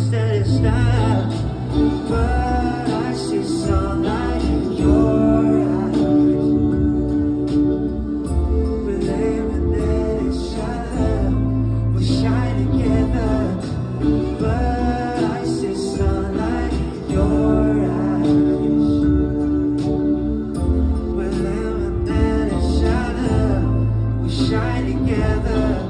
is that not. But I see sunlight in your eyes. We're living in each other. We shine together. But I see sunlight in your eyes. We're living in each other. We shine together.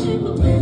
Superman.